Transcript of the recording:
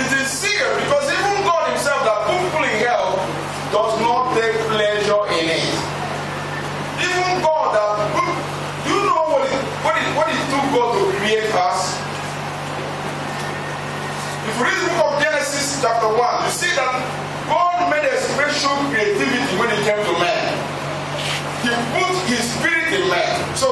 It is serious because even God Himself that put people in hell does not take pleasure in it. Even God that put, do you know what it, what it, what it took God to create us? If you read the book of Genesis chapter 1, you see that God made a special creativity when it came to man. He put his spirit in man. So